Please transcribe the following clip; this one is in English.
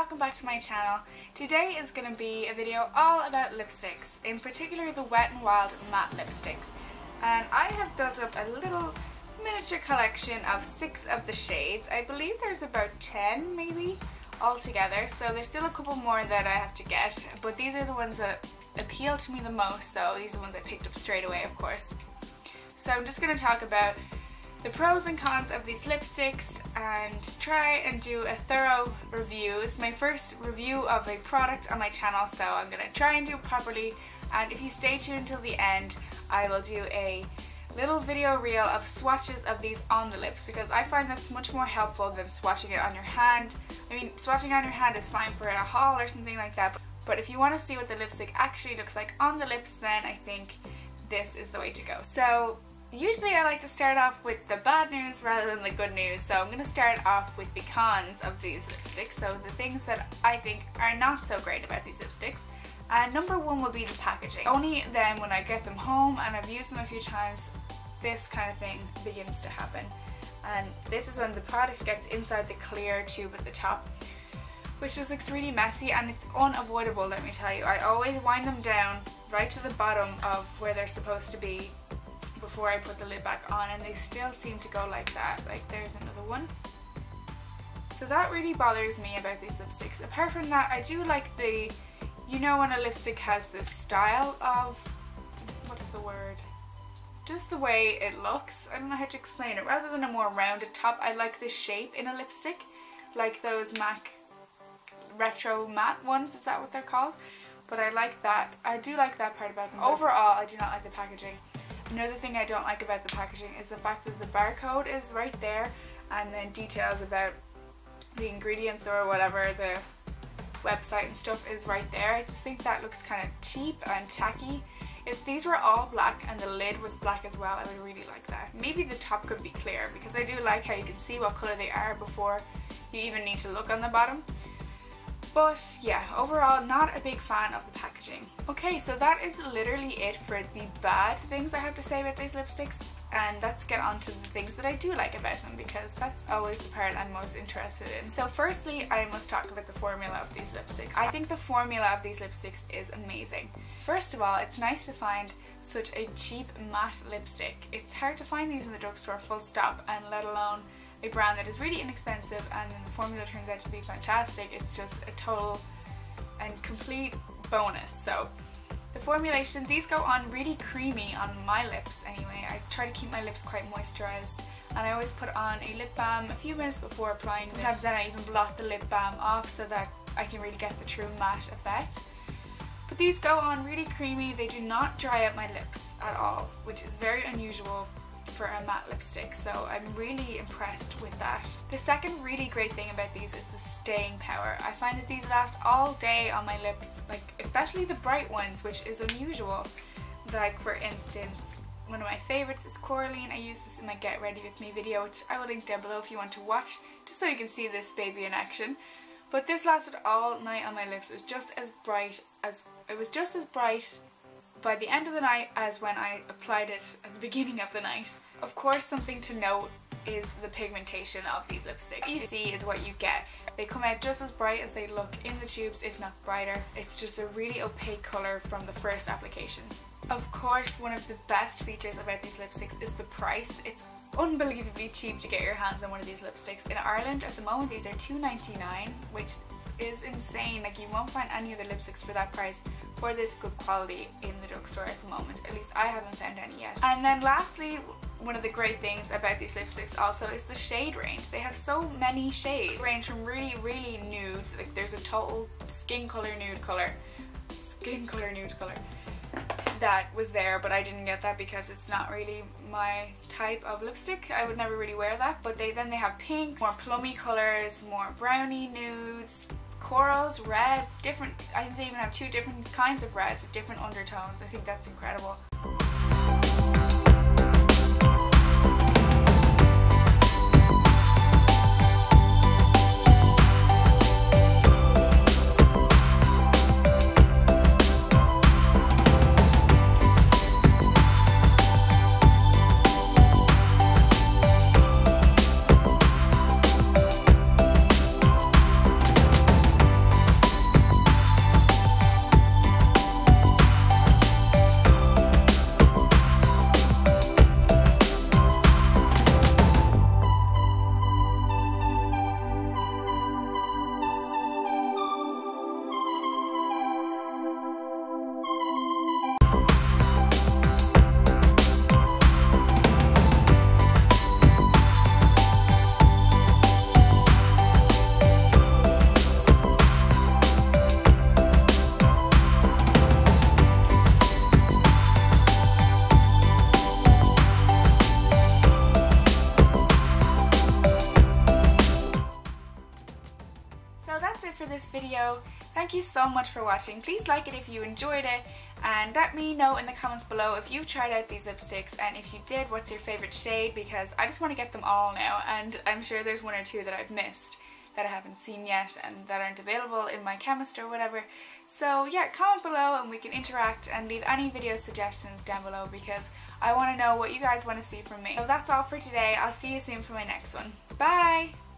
welcome back to my channel. Today is going to be a video all about lipsticks, in particular the Wet n Wild matte lipsticks. And I have built up a little miniature collection of six of the shades. I believe there's about 10 maybe altogether, so there's still a couple more that I have to get, but these are the ones that appeal to me the most, so these are the ones I picked up straight away of course. So I'm just going to talk about the pros and cons of these lipsticks and try and do a thorough review. It's my first review of a product on my channel so I'm going to try and do it properly and if you stay tuned till the end I will do a little video reel of swatches of these on the lips because I find that's much more helpful than swatching it on your hand. I mean swatching on your hand is fine for a haul or something like that but if you want to see what the lipstick actually looks like on the lips then I think this is the way to go. So Usually I like to start off with the bad news rather than the good news, so I'm going to start off with the cons of these lipsticks, so the things that I think are not so great about these lipsticks. And number one would be the packaging. Only then when I get them home and I've used them a few times, this kind of thing begins to happen. And this is when the product gets inside the clear tube at the top which just looks really messy and it's unavoidable let me tell you. I always wind them down right to the bottom of where they're supposed to be before I put the lid back on and they still seem to go like that. Like there's another one. So that really bothers me about these lipsticks. Apart from that, I do like the, you know when a lipstick has this style of, what's the word? Just the way it looks. I don't know how to explain it. Rather than a more rounded top, I like the shape in a lipstick. Like those MAC retro matte ones, is that what they're called? But I like that. I do like that part about them. Mm-hmm. Overall, I do not like the packaging. Another thing I don't like about the packaging is the fact that the barcode is right there and then details about the ingredients or whatever the website and stuff is right there. I just think that looks kind of cheap and tacky. If these were all black and the lid was black as well, I would really like that. Maybe the top could be clear because I do like how you can see what colour they are before you even need to look on the bottom. But yeah, overall not a big fan of the packaging. Okay, so that is literally it for the bad things I have to say about these lipsticks and let's get on to the things that I do like about them because that's always the part I'm most interested in. So firstly, I must talk about the formula of these lipsticks. I think the formula of these lipsticks is amazing. First of all, it's nice to find such a cheap matte lipstick. It's hard to find these in the drugstore full stop and let alone a brand that is really inexpensive and then the formula turns out to be fantastic, it's just a total and complete bonus. So the formulation, these go on really creamy on my lips anyway. I try to keep my lips quite moisturised and I always put on a lip balm a few minutes before applying this. Sometimes then I even blot the lip balm off so that I can really get the true matte effect. But these go on really creamy, they do not dry out my lips at all, which is very unusual for a matte lipstick so I'm really impressed with that. The second really great thing about these is the staying power. I find that these last all day on my lips, like especially the bright ones which is unusual. Like for instance, one of my favourites is Coraline. I use this in my Get Ready With Me video which I will link down below if you want to watch just so you can see this baby in action. But this lasted all night on my lips. It was just as bright as it was just as bright by the end of the night as when I applied it at the beginning of the night. Of course something to note is the pigmentation of these lipsticks. What you see is what you get. They come out just as bright as they look in the tubes, if not brighter. It's just a really opaque colour from the first application. Of course, one of the best features about these lipsticks is the price. It's unbelievably cheap to get your hands on one of these lipsticks. In Ireland at the moment these are $2.99 which is insane. Like you won't find any other lipsticks for that price for this good quality in the drugstore at the moment. At least I haven't found any yet. And then lastly, one of the great things about these lipsticks also is the shade range. They have so many shades. Range from really, really nude, like there's a total skin color nude color, skin color nude color that was there but I didn't get that because it's not really my type of lipstick. I would never really wear that but they then they have pinks, more plummy colors, more brownie nudes, corals, reds, different, I think they even have two different kinds of reds with different undertones. I think that's incredible. This video. Thank you so much for watching. Please like it if you enjoyed it and let me know in the comments below if you've tried out these lipsticks and if you did, what's your favourite shade because I just want to get them all now and I'm sure there's one or two that I've missed that I haven't seen yet and that aren't available in my chemist or whatever. So yeah, comment below and we can interact and leave any video suggestions down below because I want to know what you guys want to see from me. So that's all for today. I'll see you soon for my next one. Bye!